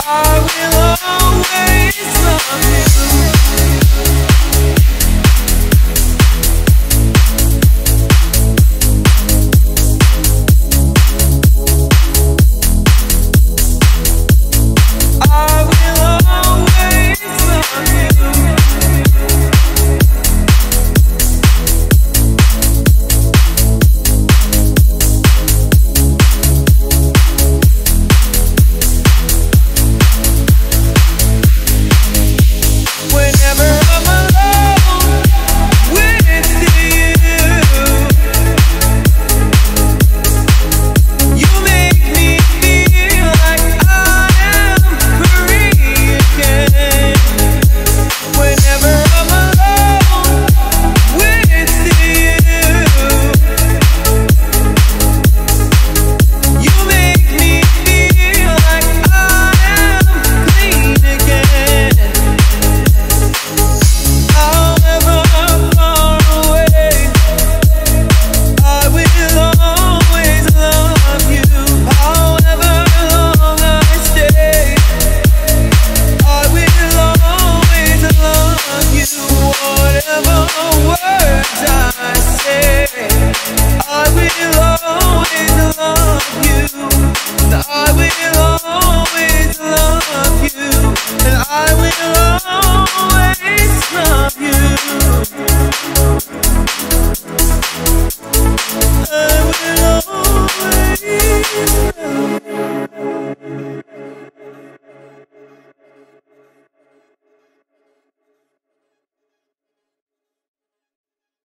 I will always love you.